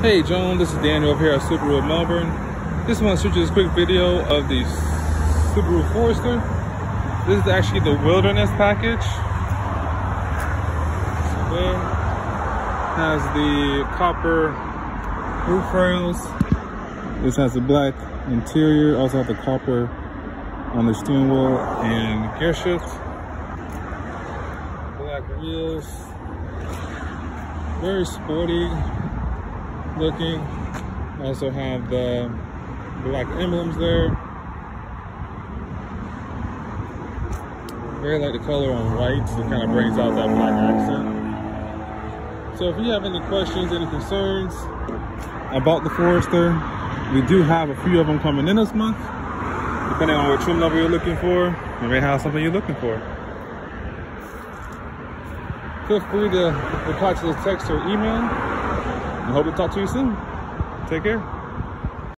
Hey Joan, this is Daniel over here at Subaru of Melbourne. Just want to shoot you this quick video of the Subaru Forester. This is actually the Wilderness package. Has the copper roof rails. This has the black interior, also have the copper on the steering wheel and gear shift. Black wheels. Very sporty looking. Also have the black emblems there. Very like the color on white. It kind of brings out that black accent. So if you have any questions, any concerns about the Forester, we do have a few of them coming in this month. Depending on what trim level you're looking for, we may have something you're looking for. Feel free to reply to the text or email. I hope to talk to you soon. Take care.